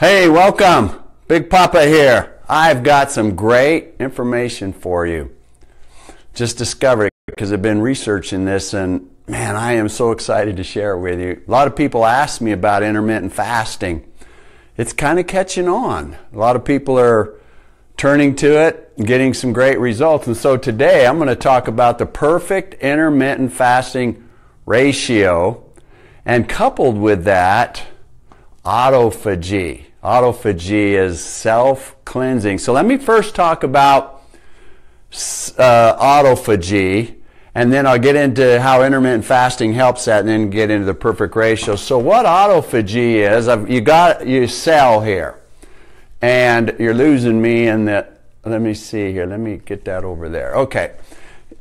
Hey, welcome. Big Papa here. I've got some great information for you. Just discovered it because I've been researching this and man, I am so excited to share it with you. A lot of people ask me about intermittent fasting. It's kind of catching on. A lot of people are turning to it, and getting some great results. And so today I'm going to talk about the perfect intermittent fasting ratio and coupled with that, autophagy. Autophagy is self cleansing. So let me first talk about uh, autophagy, and then I'll get into how intermittent fasting helps that, and then get into the perfect ratio. So what autophagy is? I've, you got your cell here, and you're losing me in the. Let me see here. Let me get that over there. Okay,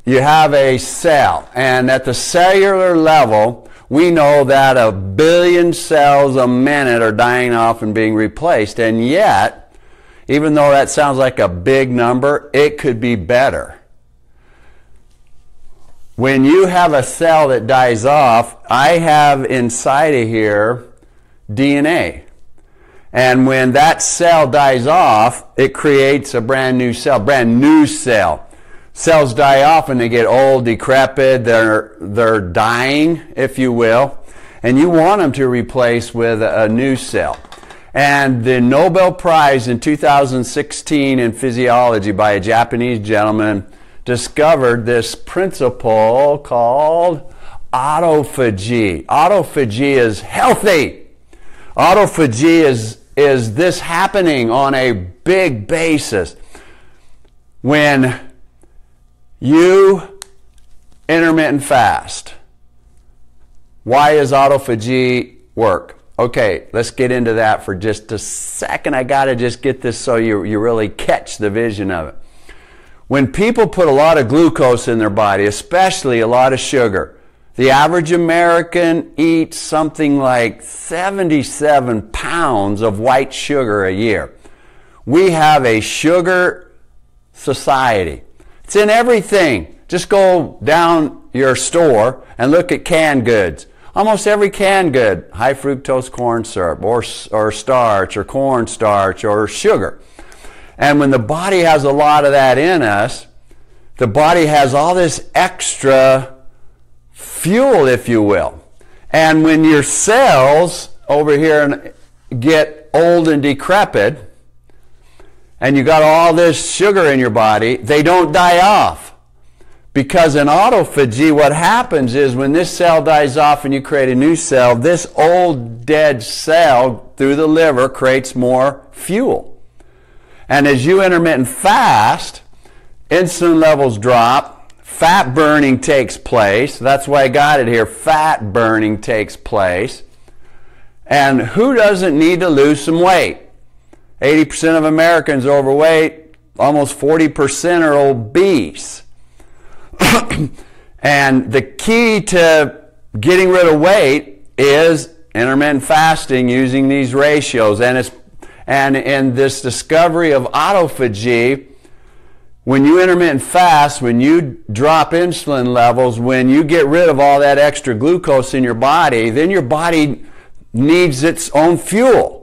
you have a cell, and at the cellular level we know that a billion cells a minute are dying off and being replaced. And yet, even though that sounds like a big number, it could be better. When you have a cell that dies off, I have inside of here DNA. And when that cell dies off, it creates a brand new cell, brand new cell cells die off and they get old, decrepit, they're, they're dying, if you will, and you want them to replace with a new cell. And the Nobel Prize in 2016 in physiology by a Japanese gentleman discovered this principle called autophagy. Autophagy is healthy. Autophagy is, is this happening on a big basis. When you intermittent fast. Why is autophagy work? Okay, let's get into that for just a second. I got to just get this so you, you really catch the vision of it. When people put a lot of glucose in their body, especially a lot of sugar, the average American eats something like 77 pounds of white sugar a year. We have a sugar society. It's in everything. Just go down your store and look at canned goods. Almost every canned good, high fructose corn syrup or, or starch or corn starch or sugar. And when the body has a lot of that in us, the body has all this extra fuel, if you will. And when your cells over here get old and decrepit, and you got all this sugar in your body, they don't die off. Because in autophagy, what happens is when this cell dies off and you create a new cell, this old dead cell through the liver creates more fuel. And as you intermittent fast, insulin levels drop, fat burning takes place. That's why I got it here. Fat burning takes place. And who doesn't need to lose some weight? 80% of Americans are overweight, almost 40% are obese. and the key to getting rid of weight is intermittent fasting using these ratios. And, it's, and in this discovery of autophagy, when you intermittent fast, when you drop insulin levels, when you get rid of all that extra glucose in your body, then your body needs its own fuel.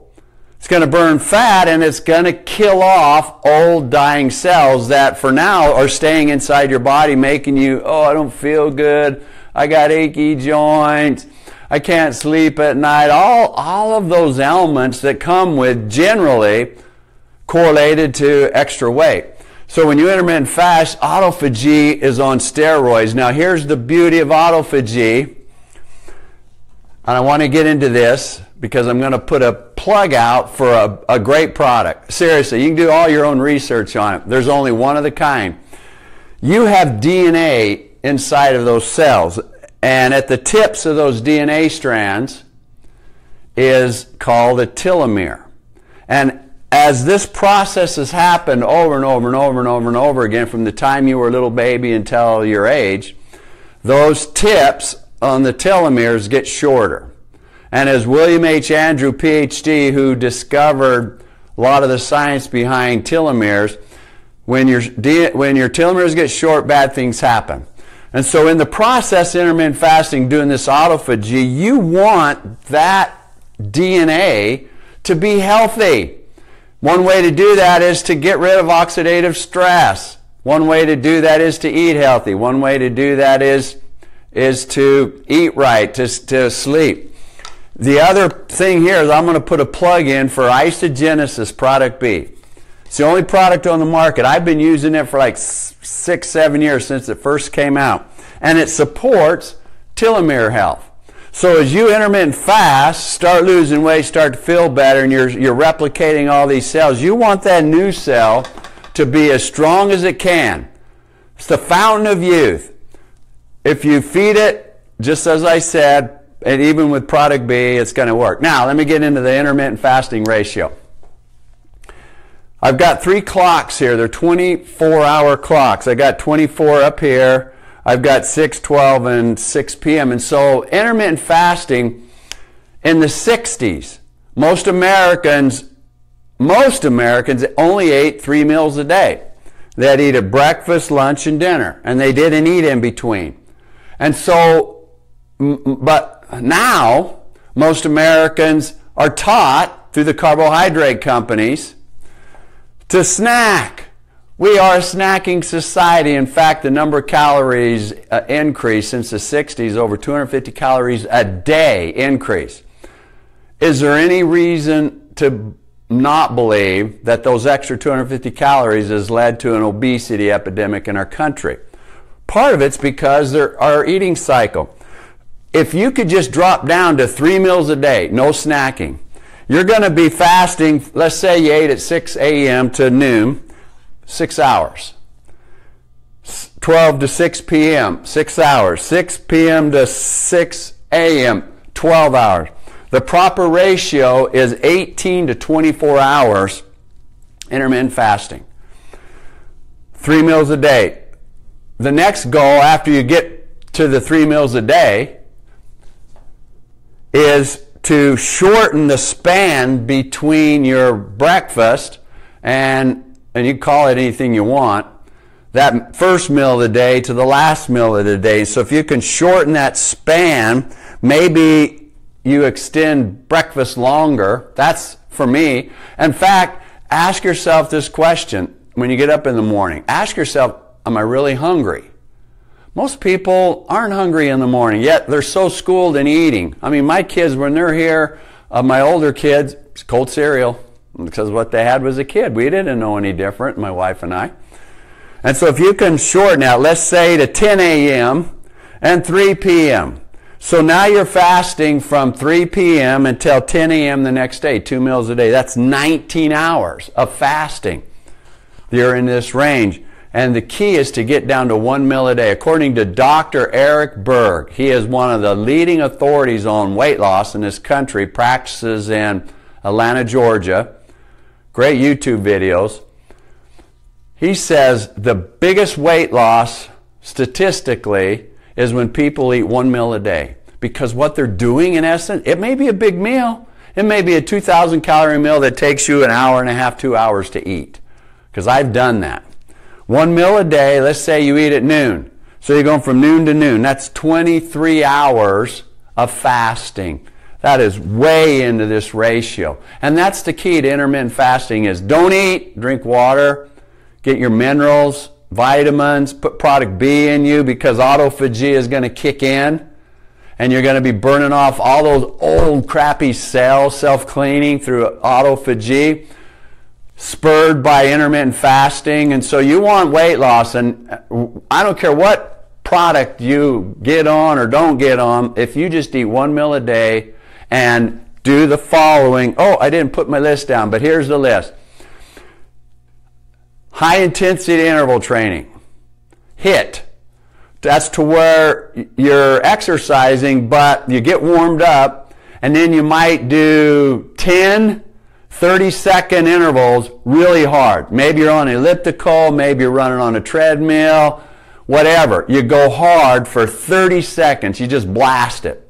It's going to burn fat and it's going to kill off old dying cells that for now are staying inside your body, making you, oh, I don't feel good. I got achy joints. I can't sleep at night. All, all of those elements that come with generally correlated to extra weight. So when you intermittent fast, autophagy is on steroids. Now here's the beauty of autophagy. And I want to get into this because I'm going to put a plug out for a, a great product. Seriously, you can do all your own research on it. There's only one of the kind. You have DNA inside of those cells, and at the tips of those DNA strands is called a telomere. And as this process has happened over and over and over and over and over again from the time you were a little baby until your age, those tips on the telomeres get shorter. And as William H. Andrew, PhD, who discovered a lot of the science behind telomeres, when your, when your telomeres get short, bad things happen. And so in the process, intermittent fasting, doing this autophagy, you want that DNA to be healthy. One way to do that is to get rid of oxidative stress. One way to do that is to eat healthy. One way to do that is, is to eat right, to, to sleep. The other thing here is I'm going to put a plug in for Isagenix Product B. It's the only product on the market. I've been using it for like six, seven years since it first came out. And it supports telomere health. So as you intermittent fast, start losing weight, start to feel better, and you're, you're replicating all these cells, you want that new cell to be as strong as it can. It's the fountain of youth. If you feed it, just as I said, and even with product B, it's going to work. Now, let me get into the intermittent fasting ratio. I've got three clocks here. They're 24 hour clocks. I got 24 up here. I've got 6, 12, and 6 p.m. And so intermittent fasting in the 60s, most Americans, most Americans only ate three meals a day. They'd eat a breakfast, lunch, and dinner, and they didn't eat in between. And so, but now, most Americans are taught through the carbohydrate companies to snack. We are a snacking society. In fact, the number of calories uh, increase since the 60s, over 250 calories a day increase. Is there any reason to not believe that those extra 250 calories has led to an obesity epidemic in our country? Part of it's because our eating cycle. If you could just drop down to three meals a day, no snacking, you're going to be fasting, let's say you ate at 6 a.m. to noon, six hours. 12 to 6 p.m., six hours. 6 p.m. to 6 a.m., 12 hours. The proper ratio is 18 to 24 hours intermittent fasting. Three meals a day. The next goal after you get to the three meals a day is to shorten the span between your breakfast and and you call it anything you want, that first meal of the day to the last meal of the day. So if you can shorten that span, maybe you extend breakfast longer. That's for me. In fact, ask yourself this question when you get up in the morning. Ask yourself, am I really hungry? Most people aren't hungry in the morning, yet they're so schooled in eating. I mean, my kids, when they're here, uh, my older kids, it's cold cereal because what they had was a kid. We didn't know any different, my wife and I. And so if you can shorten out, let's say to 10 a.m. and 3 p.m. So now you're fasting from 3 p.m. until 10 a.m. the next day, two meals a day. That's 19 hours of fasting. You're in this range. And the key is to get down to one meal a day. According to Dr. Eric Berg, he is one of the leading authorities on weight loss in this country, practices in Atlanta, Georgia. Great YouTube videos. He says the biggest weight loss statistically is when people eat one meal a day. Because what they're doing in essence, it may be a big meal. It may be a 2,000 calorie meal that takes you an hour and a half, two hours to eat. Because I've done that. One meal a day, let's say you eat at noon. So you're going from noon to noon. That's 23 hours of fasting. That is way into this ratio. And that's the key to intermittent fasting is don't eat, drink water, get your minerals, vitamins, put product B in you because autophagy is going to kick in and you're going to be burning off all those old crappy cells, self-cleaning through autophagy, spurred by intermittent fasting. And so you want weight loss and I don't care what product you get on or don't get on, if you just eat one meal a day, and do the following. Oh, I didn't put my list down, but here's the list. High intensity interval training. HIIT. That's to where you're exercising, but you get warmed up, and then you might do 10, 30 second intervals really hard. Maybe you're on elliptical, maybe you're running on a treadmill, whatever. You go hard for 30 seconds. You just blast it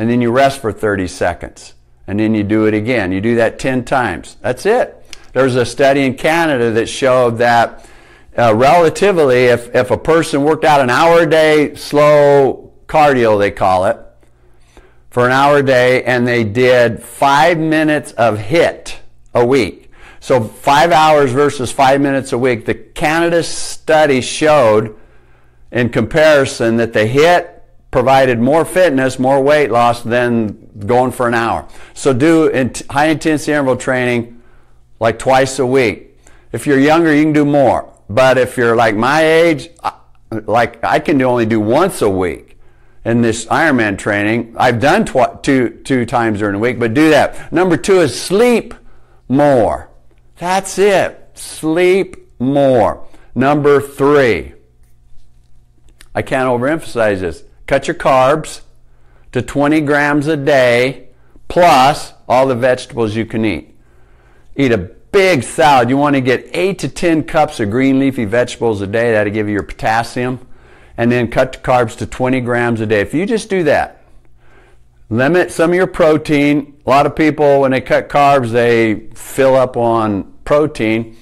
and then you rest for 30 seconds, and then you do it again. You do that 10 times. That's it. There's a study in Canada that showed that uh, relatively, if, if a person worked out an hour a day, slow cardio, they call it, for an hour a day, and they did five minutes of HIIT a week. So five hours versus five minutes a week. The Canada study showed in comparison that the HIIT provided more fitness, more weight loss than going for an hour. So do high intensity interval training like twice a week. If you're younger, you can do more. But if you're like my age, like I can only do once a week in this Ironman training. I've done tw- two, two times during the week, but do that. Number two is sleep more. That's it. Sleep more. Number three, I can't overemphasize this. Cut your carbs to 20 grams a day plus all the vegetables you can eat. Eat a big salad. You want to get 8 to 10 cups of green leafy vegetables a day. That'll give you your potassium. And then cut the carbs to 20 grams a day. If you just do that, limit some of your protein. A lot of people, when they cut carbs, they fill up on protein.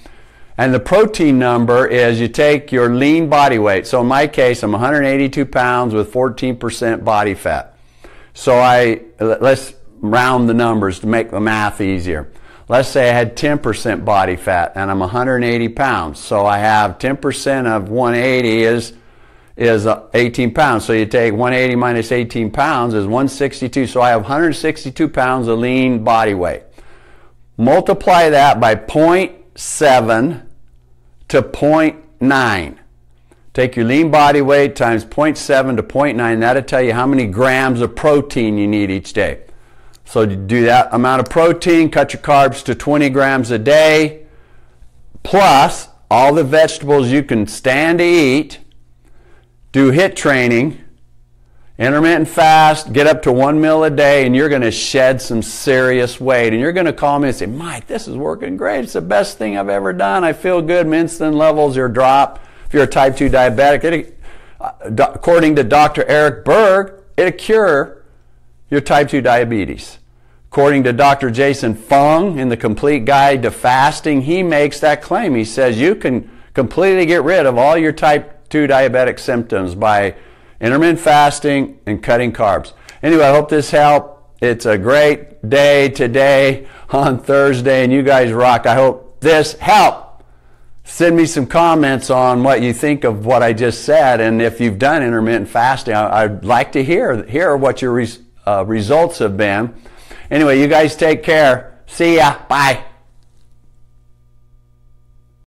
And the protein number is you take your lean body weight. So in my case, I'm 182 pounds with 14% body fat. So I, let's round the numbers to make the math easier. Let's say I had 10% body fat and I'm 180 pounds. So I have 10% of 180 is, is uh, 18 pounds. So you take 180 minus 18 pounds is 162. So I have 162 pounds of lean body weight. Multiply that by 0.7 to 0.9. Take your lean body weight times 0.7 to 0.9. That'll tell you how many grams of protein you need each day. So do that amount of protein, cut your carbs to 20 grams a day, plus all the vegetables you can stand to eat. Do HIIT training, intermittent fast, get up to one meal a day, and you're going to shed some serious weight. And you're going to call me and say, Mike, this is working great. It's the best thing I've ever done. I feel good. My insulin levels are dropped. If you're a type 2 diabetic, it, uh, according to Dr. Eric Berg, it'll cure your type 2 diabetes. According to Dr. Jason Fung in the Complete Guide to Fasting, he makes that claim. He says you can completely get rid of all your type 2 diabetic symptoms by intermittent fasting and cutting carbs. Anyway, I hope this helped. It's a great day today on Thursday, and you guys rock. I hope this helped. Send me some comments on what you think of what I just said, and if you've done intermittent fasting, I'd like to hear hear what your uh, results have been. Anyway, you guys take care. See ya. Bye.